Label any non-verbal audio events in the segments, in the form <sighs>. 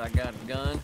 I got a gun,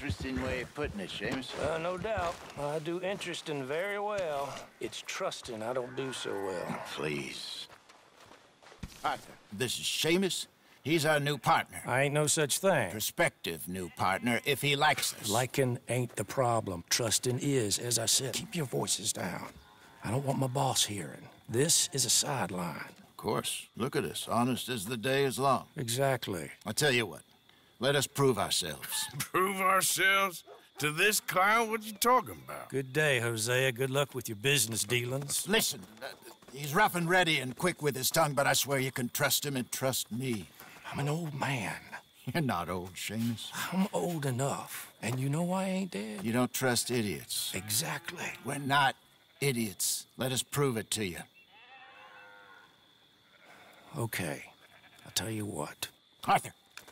interesting way of putting it, Seamus. Uh, no doubt. I do interesting very well. It's trusting I don't do so well. Please. Arthur, this is Seamus. He's our new partner. I ain't no such thing. Prospective new partner, if he likes us. Liking ain't the problem. Trusting is, as I said. Keep your voices down. I don't want my boss hearing. This is a sideline. Of course. Look at us. Honest as the day is long. Exactly. I tell you what. Let us prove ourselves. <laughs> Prove ourselves to this clown? What you talking about? Good day, Hosea. Good luck with your business dealings. Listen, uh, he's rough and ready and quick with his tongue, but I swear you can trust him and trust me. I'm an old man. You're not old, Seamus. I'm old enough. And you know I ain't dead? You don't trust idiots. Exactly. We're not idiots. Let us prove it to you. Okay. I'll tell you what. Arthur.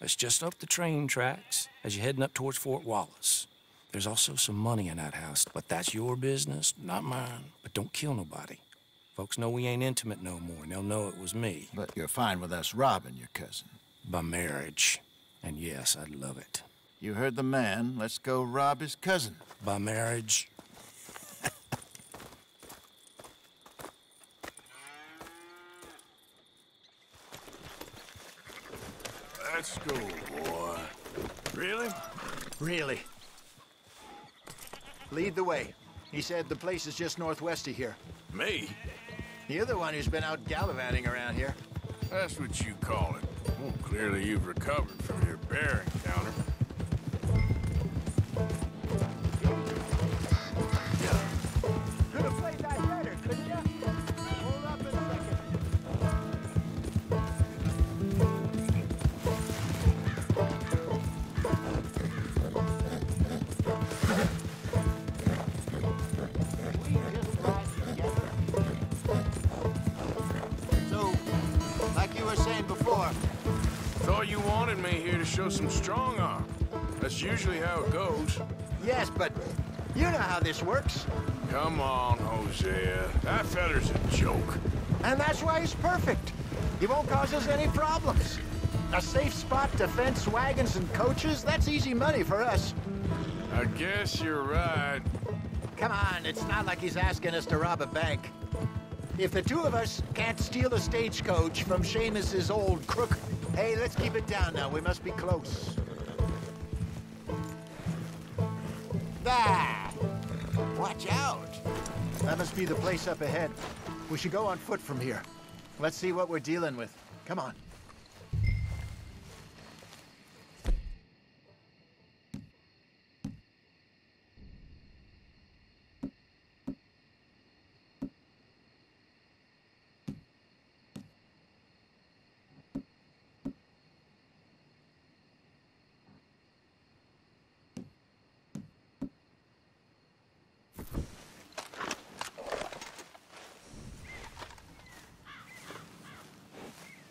It's just up the train tracks as you're heading up towards Fort Wallace. There's also some money in that house, but that's your business, not mine. But don't kill nobody. Folks know we ain't intimate no more, and they'll know it was me. But you're fine with us robbing your cousin. By marriage. And yes, I'd love it. You heard the man. Let's go rob his cousin. By marriage. Let's boy. Really? Really? Lead the way. He said the place is just northwest of here. Me? You're the one who's been out gallivanting around here. That's what you call it. Well, clearly you've recovered from your bear encounter. Usually how it goes. Yes, but you know how this works. Come on, Hosea. That feller's a joke. And that's why he's perfect. He won't cause us any problems. A safe spot to fence wagons and coaches, that's easy money for us. I guess you're right. Come on, it's not like he's asking us to rob a bank. If the two of us can't steal a stagecoach from Seamus's old crook, hey, let's keep it down now. We must be close. Watch out. That must be the place up ahead. We should go on foot from here. Let's see what we're dealing with. Come on.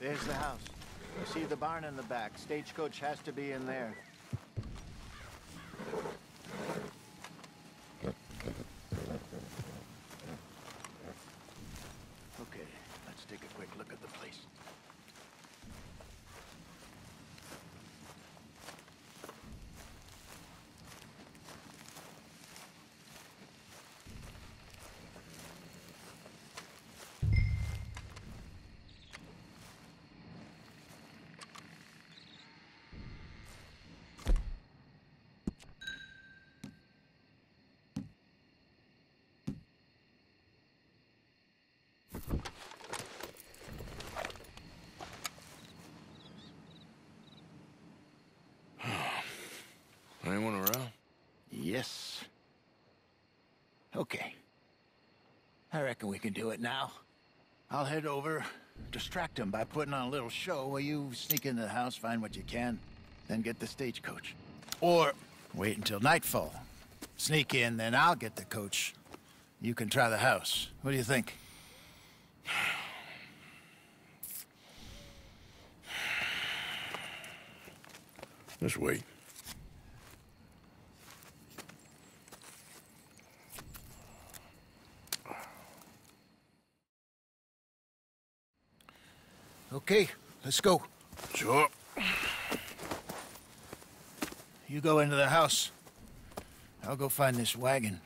There's the house. You see the barn in the back. Stagecoach has to be in there. Okay, let's take a quick look at the place. Anyone around? Yes. Okay. I reckon we can do it now. I'll head over, distract him by putting on a little show while you sneak into the house, find what you can, then get the stagecoach. Or wait until nightfall. Sneak in, then I'll get the coach. You can try the house. What do you think? Just wait. Okay, let's go. Sure. You go into the house. I'll go find this wagon.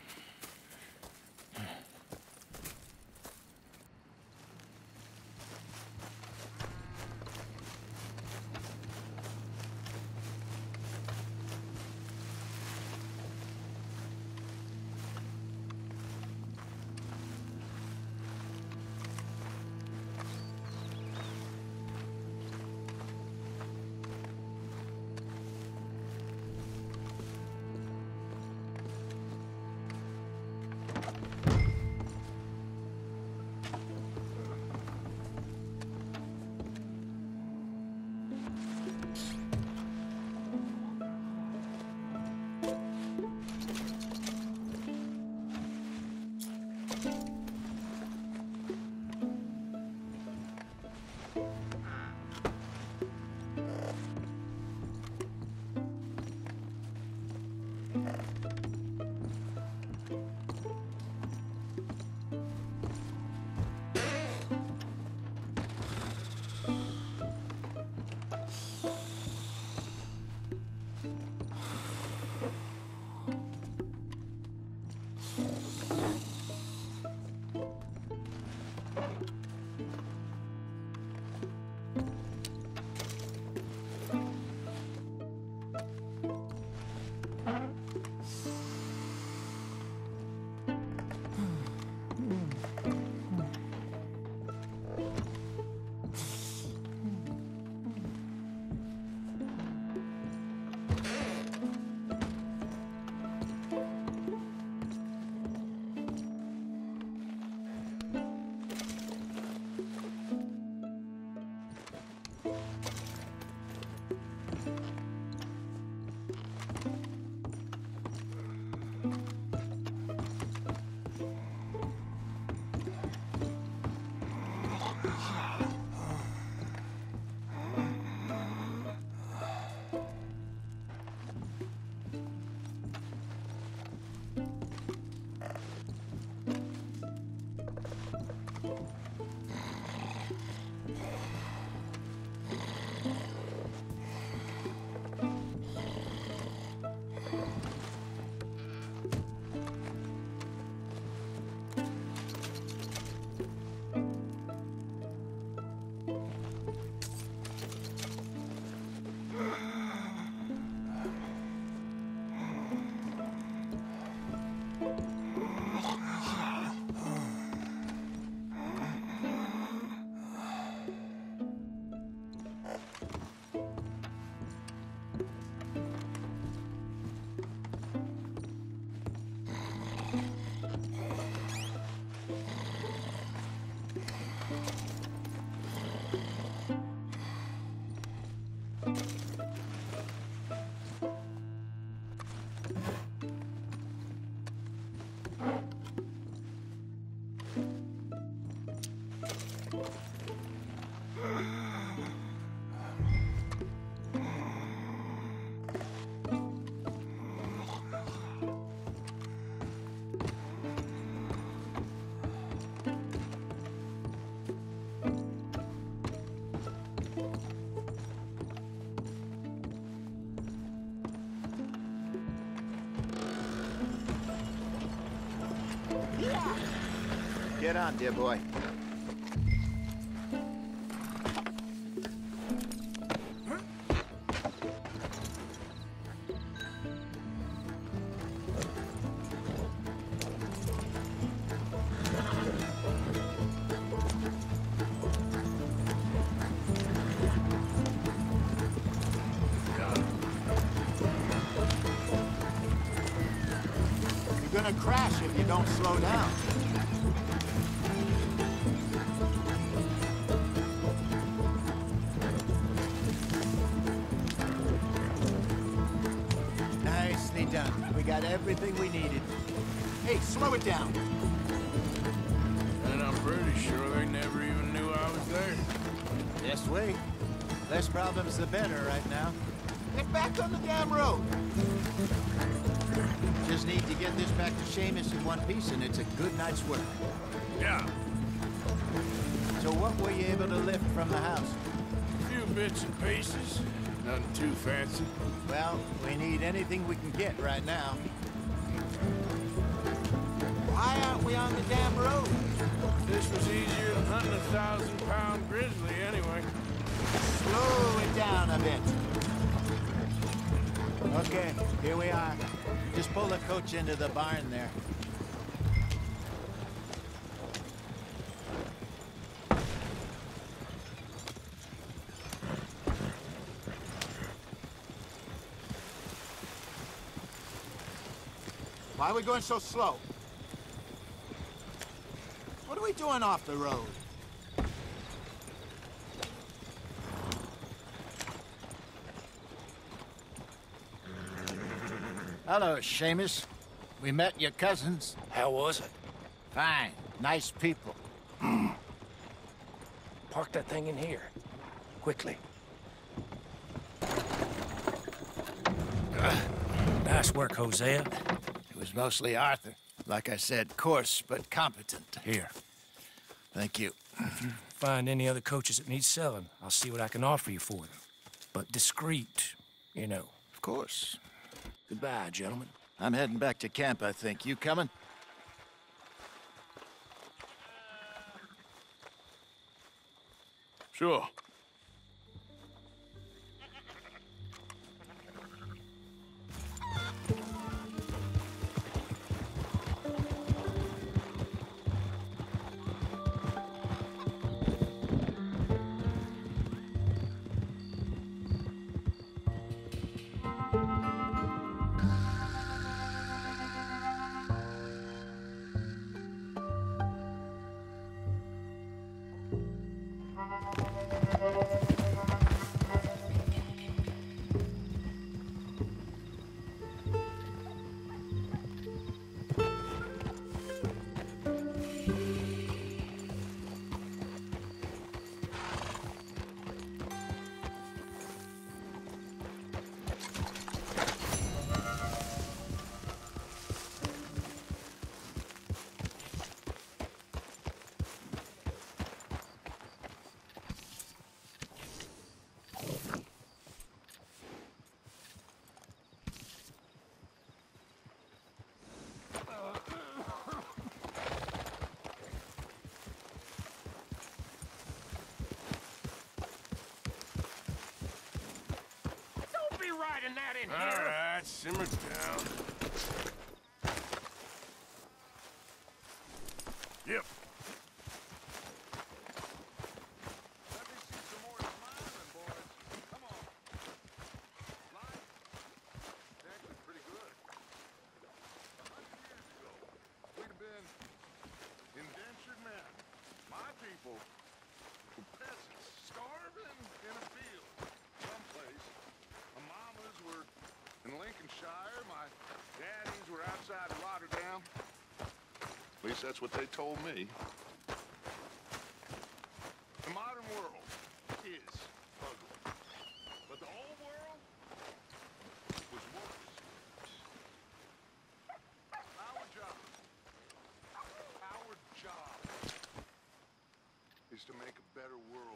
Get on, dear boy. You're gonna crash if you don't slow down. Night's work. Yeah, So what were you able to lift from the house? a few bits and pieces. Nothing too fancy. Well, we need anything we can get right now. Why aren't we on the damn road? This was easier than hunting a thousand pound grizzly anyway. Slow it down a bit. Okay, here we are. Just pull the coach into the barn there. Why are we going so slow? What are we doing off the road? Hello, Seamus. We met your cousins. How was it? Fine. Nice people. <clears throat> Park that thing in here. Quickly. <clears throat> Nice work, Hosea. It was mostly Arthur. Like I said, coarse but competent. Here. Thank you. Find any other coaches that need selling. I'll see what I can offer you for them. But discreet, you know. Of course. Goodbye, gentlemen. I'm heading back to camp, I think. You coming? Sure. In All here. right, simmer down. Yep. Let me see some more smiling, boys. Come on. Life is actually pretty good. A hundred years ago, we'd have been indentured men. My people were peasants, starving in a field someplace. My mamas were in My daddies were outside Rotterdam. At least that's what they told me. The modern world is ugly. But the old world was worse. Our job, our job is to make a better world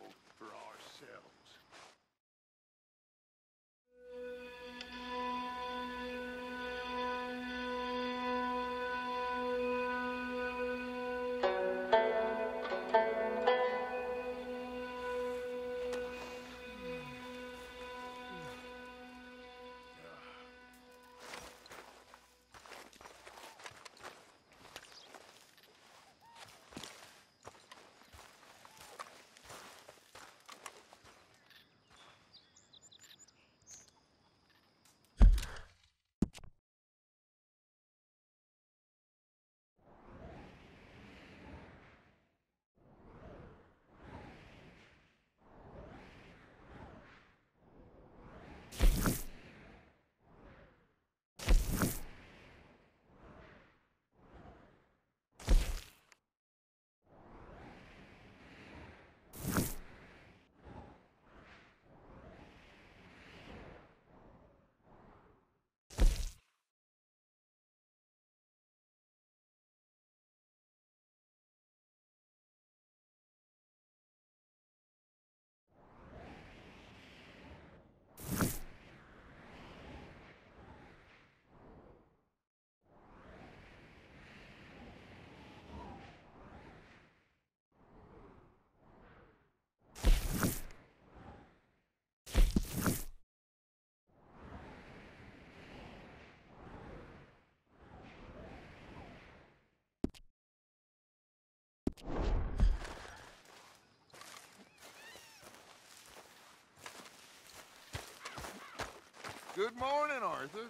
Good morning, Arthur.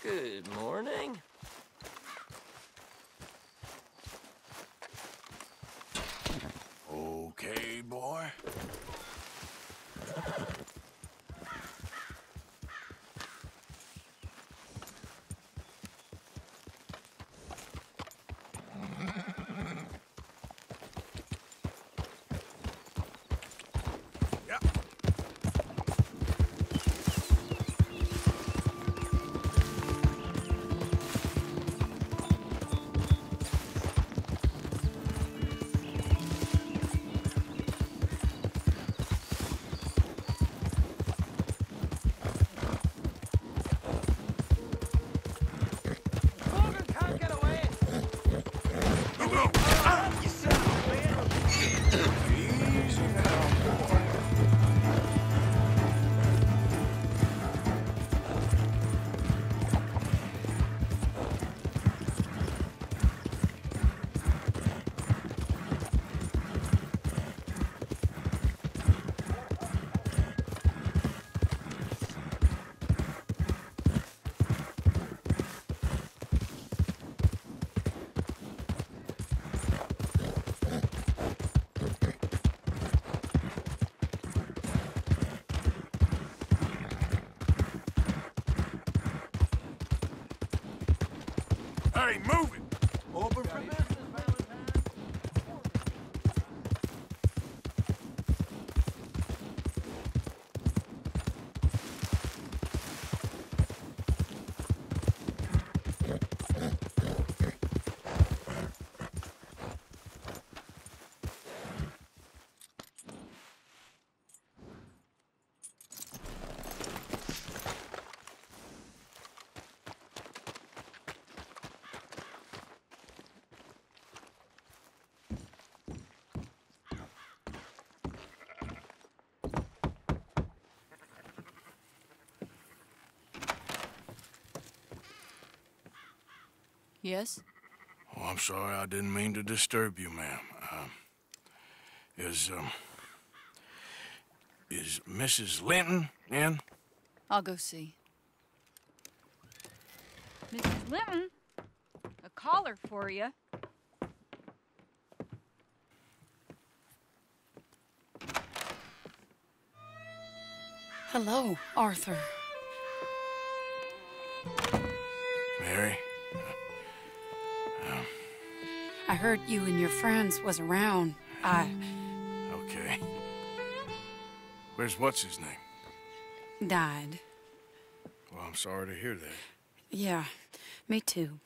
Good morning. Okay, boy. Yes? Oh, I'm sorry. I didn't mean to disturb you, ma'am. Um, is, um... Is Mrs. Linton in? I'll go see. Mrs. Linton, a caller for you. Hello, Arthur. Heard you and your friends was around. I Okay. Where's what's his name? died. Well, I'm sorry to hear that. Yeah, me too.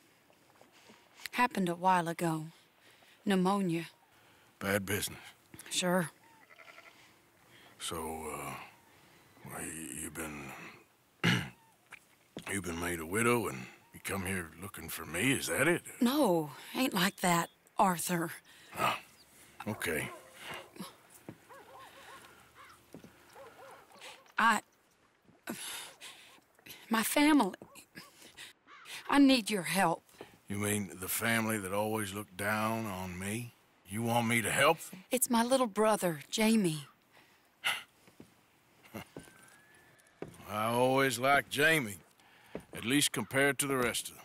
Happened a while ago. Pneumonia. Bad business. Sure. So, uh, well, you, you've been, <clears throat> you've been made a widow and you come here looking for me, is that it? No, ain't like that, Arthur. <gasps> Okay. I. My family. I need your help. You mean the family that always looked down on me? You want me to help them? It's my little brother, Jamie. <sighs> I always liked Jamie, at least compared to the rest of them.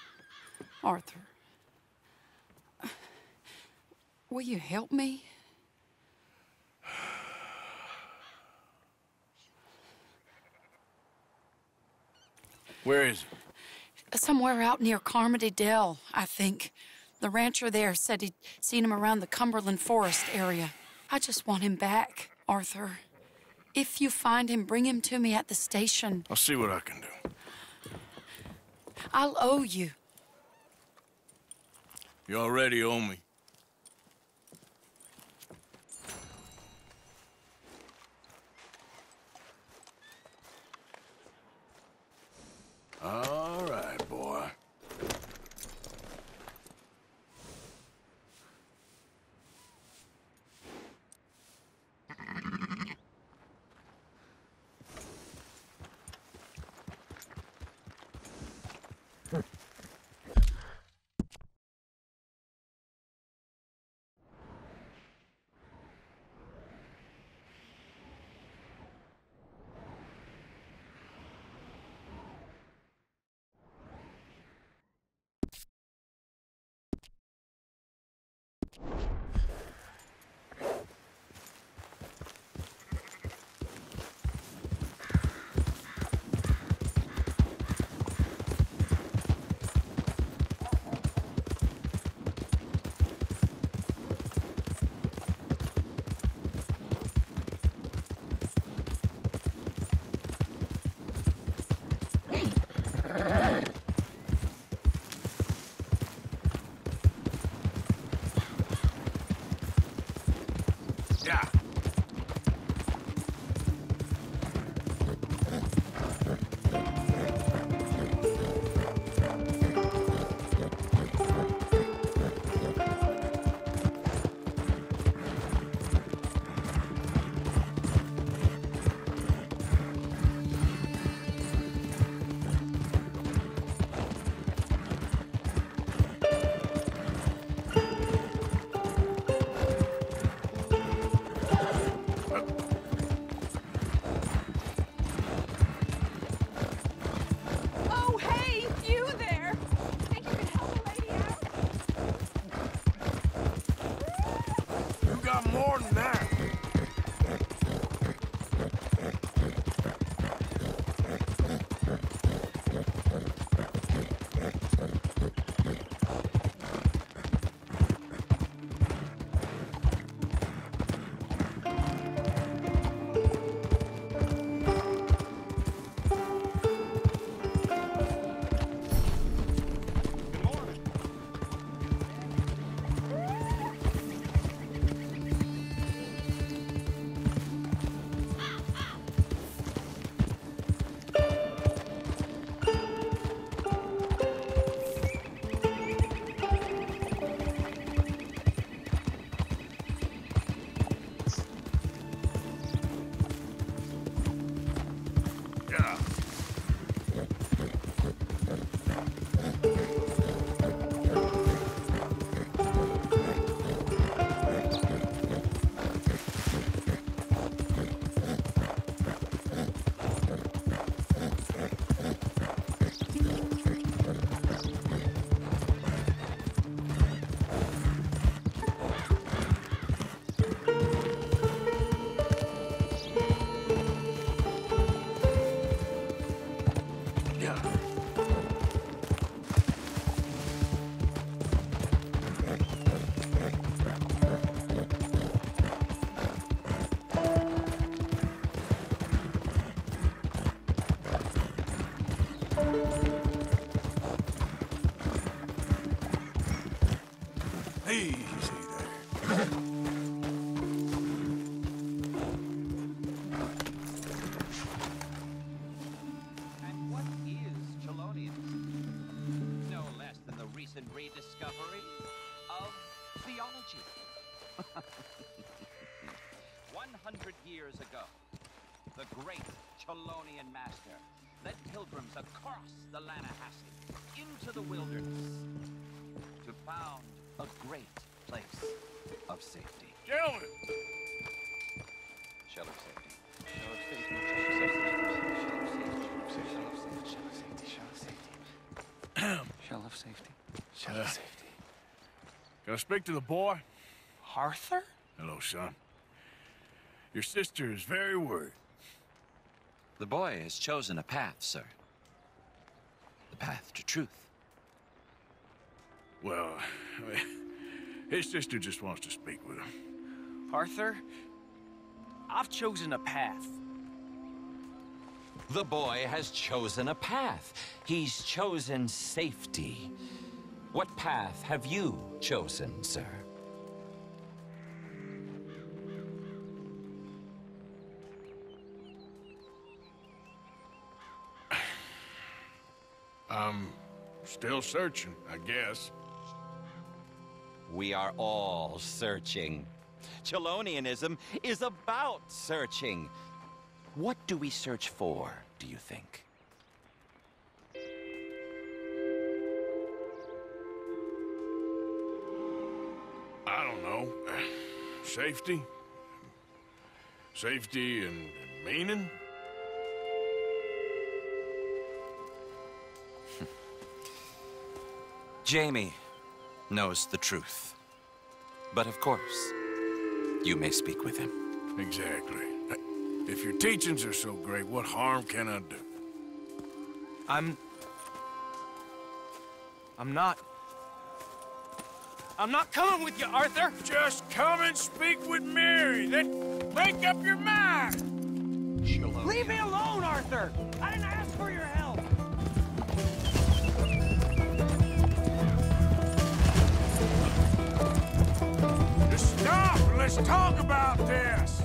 Arthur, will you help me? Where is he? Somewhere out near Carmody Dell, I think. The rancher there said he'd seen him around the Cumberland Forest area. I just want him back, Arthur. If you find him, bring him to me at the station. I'll see what I can do. I'll owe you. You already owe me. All right, the rediscovery of theology. 100 years ago, the great Chelonian master led pilgrims across the Lannahechee into the wilderness to found a great place of safety. Gentlemen, Shell of safety. Shell of safety. Shell of safety. Can uh, I speak to the boy? Arthur? Hello, son. Your sister is very worried. The boy has chosen a path, sir. The path to truth. Well, <laughs> his sister just wants to speak with him. Arthur, I've chosen a path. The boy has chosen a path. He's chosen safety. What path have you chosen, sir? I'm still searching, I guess. We are all searching. Chelonianism is about searching. What do we search for, do you think? Safety? Safety and, and meaning? <laughs> Jamie knows the truth. But of course, you may speak with him. Exactly. If your teachings are so great, what harm can I do? I'm... I'm not... I'm not coming with you, Arthur! Just come and speak with Mary, then make up your mind! Leave me alone, Arthur! I didn't ask for your help! Just stop let's talk about this!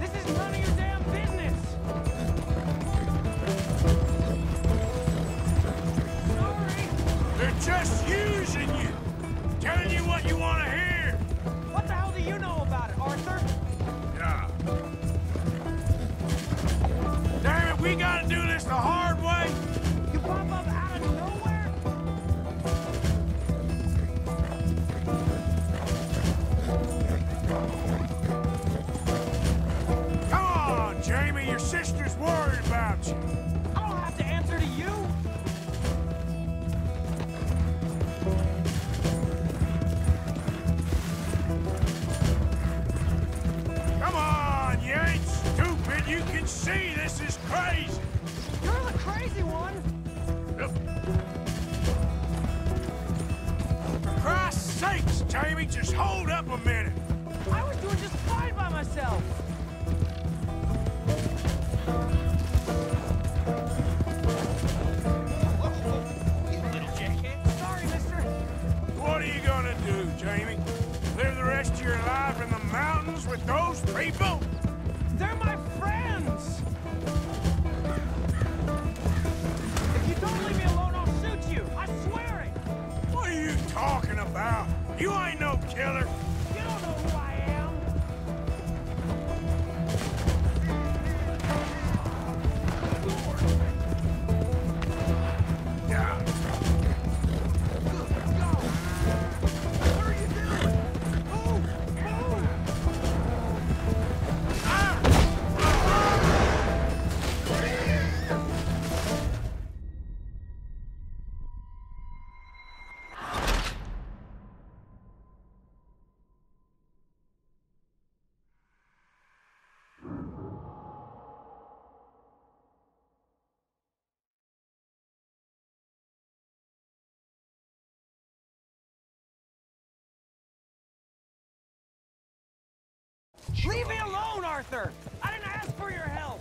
This is none of your damn business! Sorry! They're just using you! Crazy one! For Christ's sakes, Jamie, just hold up a minute. Leave me alone, Arthur! I didn't ask for your help!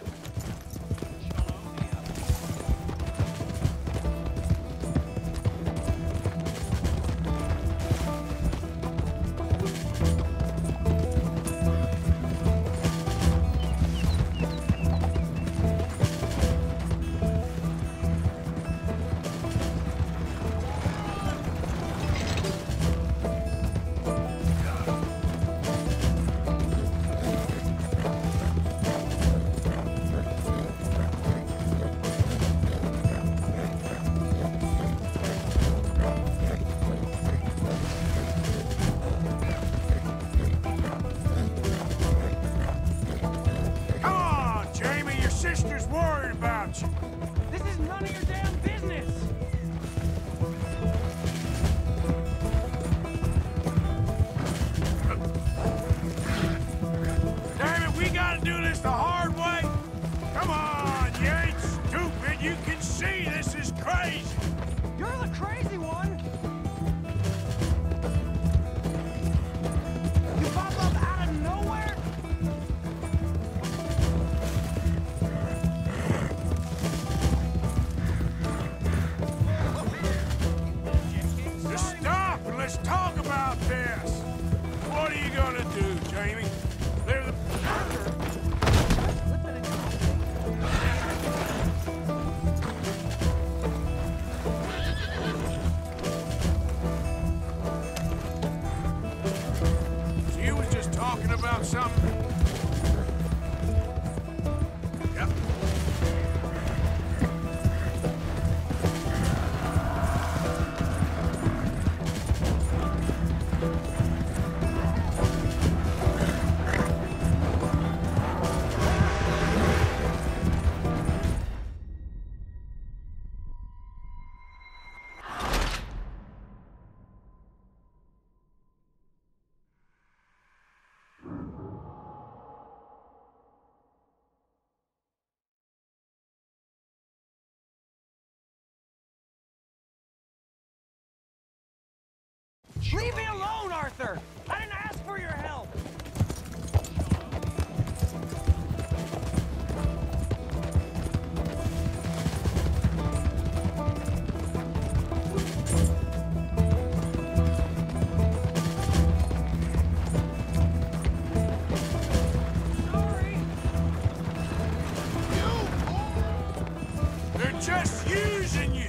Just using you.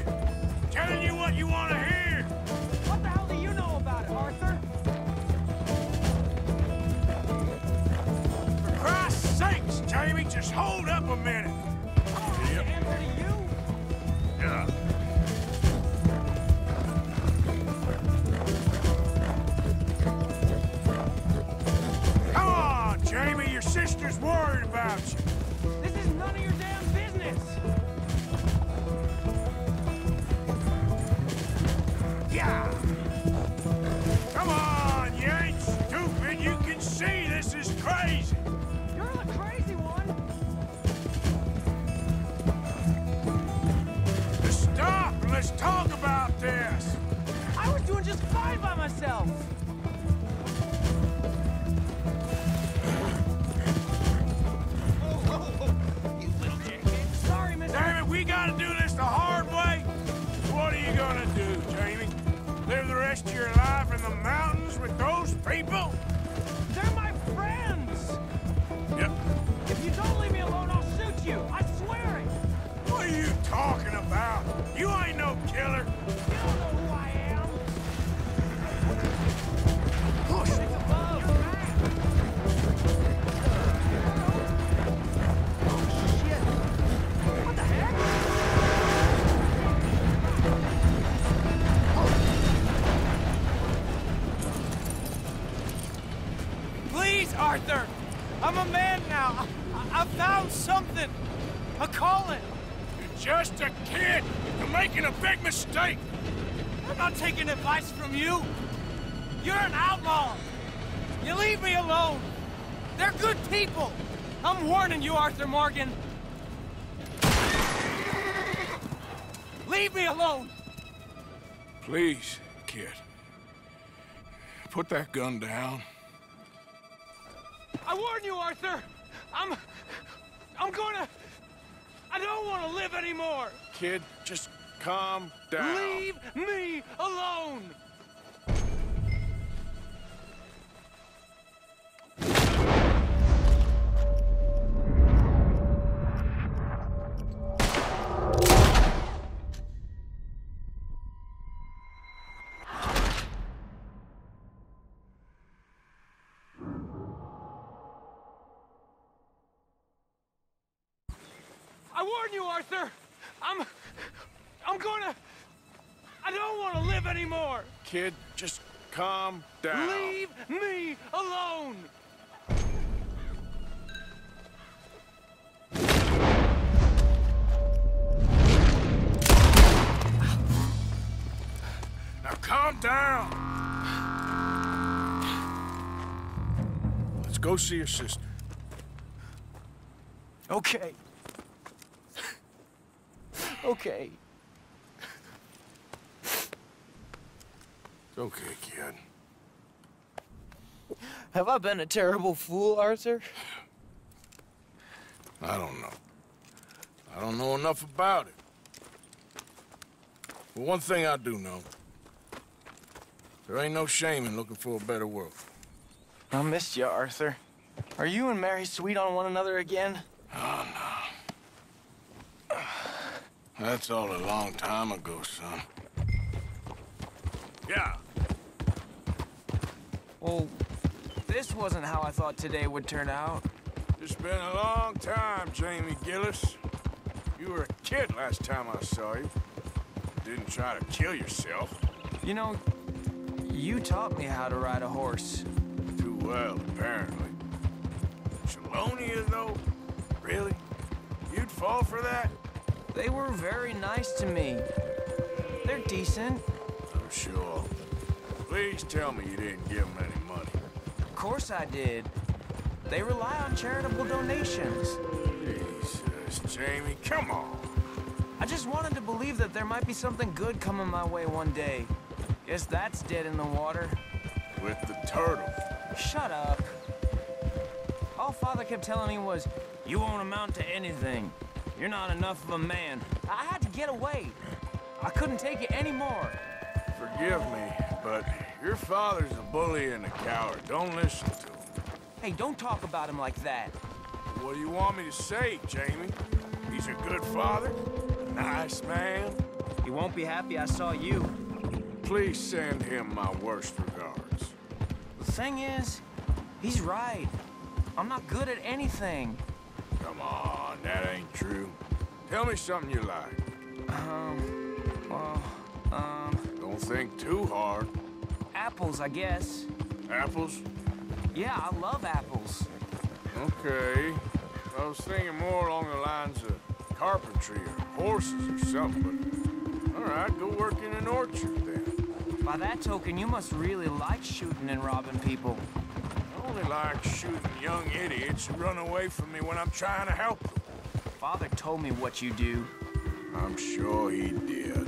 Telling you what you want to hear. What the hell do you know about it, Arthur? For Christ's sakes, Jamie, just hold up a minute. I, found something. A calling. You're just a kid. You're making a big mistake. I'm not taking advice from you. You're an outlaw. You leave me alone. They're good people. I'm warning you, Arthur Morgan. Leave me alone. Please, kid. Put that gun down. I warn you, Arthur. I'm... I'm gonna... I don't want to live anymore. Kid, just calm down. Leave me alone. Kid, just calm down. Leave me alone. Now calm down. Let's go see your sister. Okay. Okay. Okay, kid. Have I been a terrible fool, Arthur? I don't know. I don't know enough about it. But one thing I do know. There ain't no shame in looking for a better world. I missed you, Arthur. Are you and Mary sweet on one another again? Oh, no. That's all a long time ago, son. Yeah. Well, this wasn't how I thought today would turn out. It's been a long time, Jamie Gillis. You were a kid last time I saw you. Didn't try to kill yourself. You know, you taught me how to ride a horse. Too well, apparently. Chelonia, though? Really? You'd fall for that? They were very nice to me. They're decent. I'm sure. Please tell me you didn't give them any money. Of course I did. They rely on charitable donations. Jesus, Jamie, come on. I just wanted to believe that there might be something good coming my way one day. Guess that's dead in the water. With the turtle. Shut up. All Father kept telling me was, you won't amount to anything. You're not enough of a man. I had to get away. I couldn't take it anymore. Forgive me, but your father's a bully and a coward. Don't listen to him. Hey, don't talk about him like that. What do you want me to say, Jamie? He's a good father, a nice man. He won't be happy I saw you. Please send him my worst regards. The thing is, he's right. I'm not good at anything. Come on, that ain't true. Tell me something you like. Um, well, um... Think too hard. Apples, I guess. Apples? Yeah, I love apples. Okay. I was thinking more along the lines of carpentry or horses or something, but... All right, go work in an orchard then. By that token, you must really like shooting and robbing people. I only like shooting young idiots who run away from me when I'm trying to help them. Father told me what you do. I'm sure he did.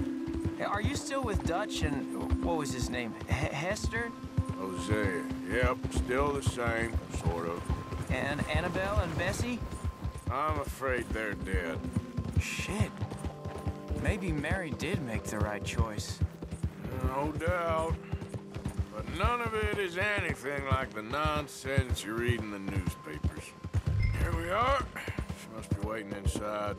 Are you still with Dutch and... what was his name? H Hester? Hosea. Yep, still the same, sort of. And Annabelle and Bessie? I'm afraid they're dead. Shit. Maybe Mary did make the right choice. No doubt. But none of it is anything like the nonsense you read in the newspapers. Here we are. She must be waiting inside.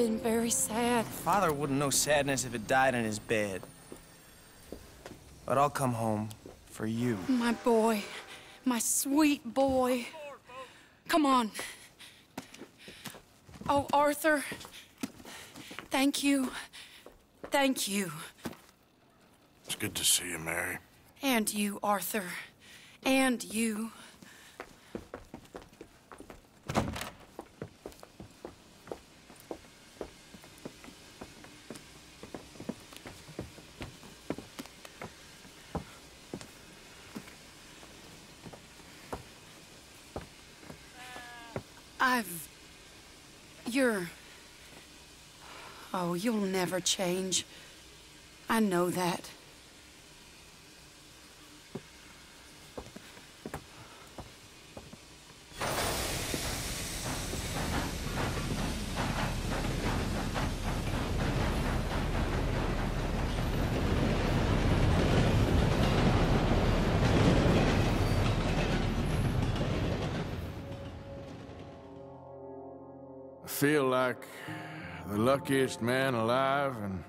Been very sad. Father wouldn't know sadness if it died in his bed. But I'll come home for you. My boy. My sweet boy. Come on. Oh, Arthur. Thank you. Thank you. It's good to see you, Mary. And you, Arthur. And you. I've. You're. Oh, you'll never change. I know that. I feel like luckiest man alive, and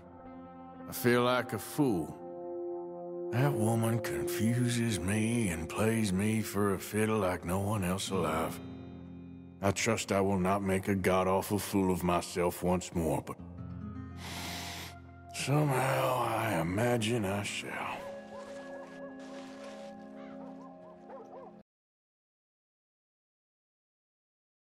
I feel like a fool. That woman confuses me and plays me for a fiddle like no one else alive. I trust I will not make a god-awful fool of myself once more, but... Somehow I imagine I shall.